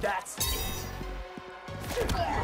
That's it.